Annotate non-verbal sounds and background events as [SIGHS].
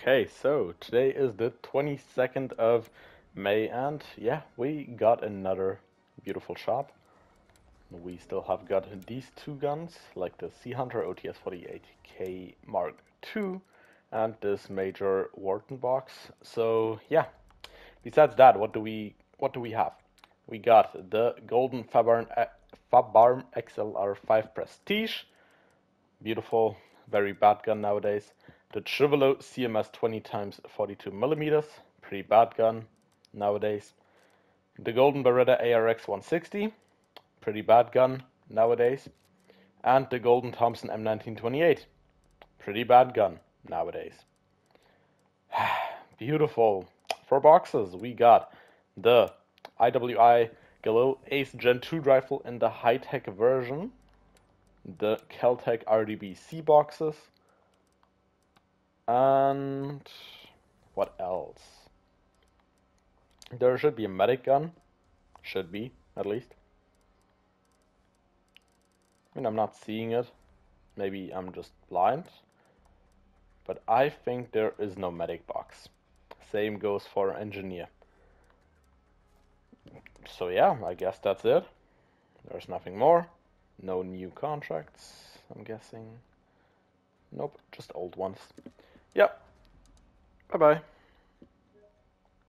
Okay, so today is the 22nd of May, and yeah, we got another beautiful shop. We still have got these two guns, like the Sea Hunter OTS-48K Mark II, and this Major Wharton box. So yeah, besides that, what do we what do we have? We got the Golden eh, Fabarm, Fabarm XLR5 Prestige, beautiful, very bad gun nowadays. The Chevrolet CMS 20 x 42 millimeters, pretty bad gun nowadays. The Golden Beretta ARX 160, pretty bad gun nowadays. And the Golden Thompson M1928, pretty bad gun nowadays. [SIGHS] Beautiful. For boxes, we got the IWI Galil Ace Gen 2 rifle in the high-tech version, the Keltec RDB C boxes, and what else? There should be a medic gun. Should be, at least. I mean, I'm not seeing it. Maybe I'm just blind. But I think there is no medic box. Same goes for engineer. So yeah, I guess that's it. There's nothing more. No new contracts, I'm guessing. Nope, just old ones. Yep. Bye bye.